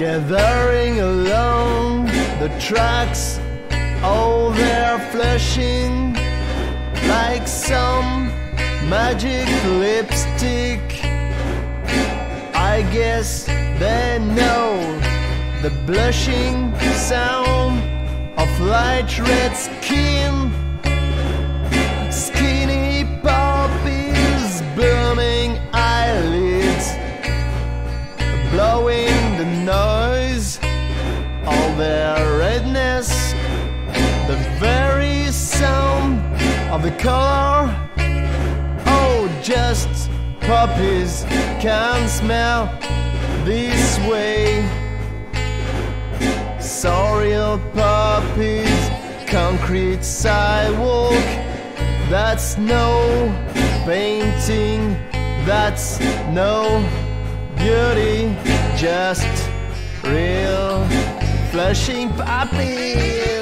Gathering along the tracks, all they're flashing like some magic lipstick. I guess they know the blushing sound of light red skin. The very sound of the color. Oh, just poppies can smell this way. Sorrel poppies, concrete sidewalk. That's no painting, that's no beauty, just real flashing poppies.